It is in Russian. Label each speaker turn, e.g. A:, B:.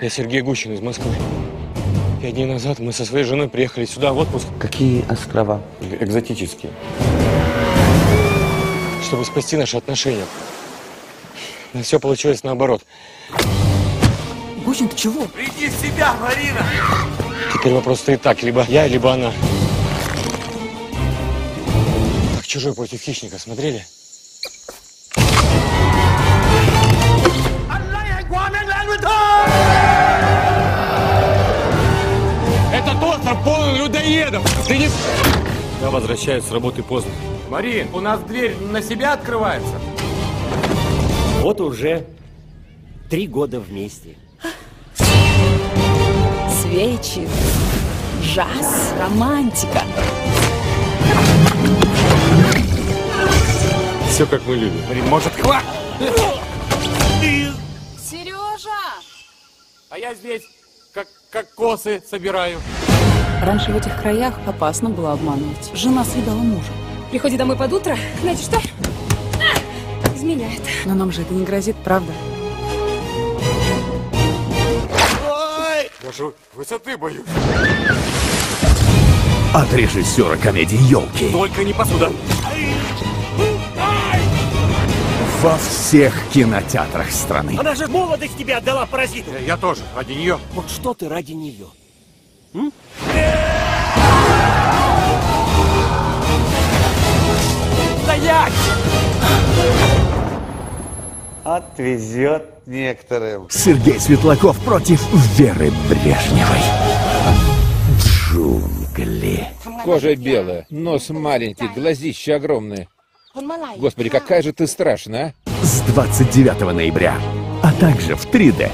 A: Я Сергей Гущин из Москвы. Пять дней назад мы со своей женой приехали сюда в отпуск,
B: Какие острова?
A: экзотические, чтобы спасти наши отношения. Но все получилось наоборот.
C: Гущин, ты чего?
D: Приди в себя, Марина!
A: Теперь вопрос стоит так, либо я, либо она. Как чужой против хищника, смотрели? Людоедов! Ты не... Я возвращаюсь с работы поздно.
D: Марин, у нас дверь на себя открывается.
E: Вот уже три года вместе.
C: Свечи, джаз, романтика.
A: Все как мы любим.
D: Марин, может, хватит?
C: Сережа!
D: А я здесь как, как косы собираю.
C: Раньше в этих краях опасно было обманывать. Жена съедала мужа.
F: Приходит домой под утро, знаете что? А, Изменяет.
C: Но нам же это не грозит, правда?
D: Даже высоты боюсь.
G: От режиссера комедии «Елки»
D: Только не посуда.
G: во всех кинотеатрах страны.
E: Она же молодость тебе отдала паразиту.
D: Я тоже, ради нее.
E: Вот что ты ради нее?
D: Стоять!
B: Отвезет некоторым.
G: Сергей Светлаков против Веры Брежневой. Джунгли.
H: Кожа белая, нос маленький, глазища огромные. Господи, какая же ты страшная, а?
G: С 29 ноября. А также в 3D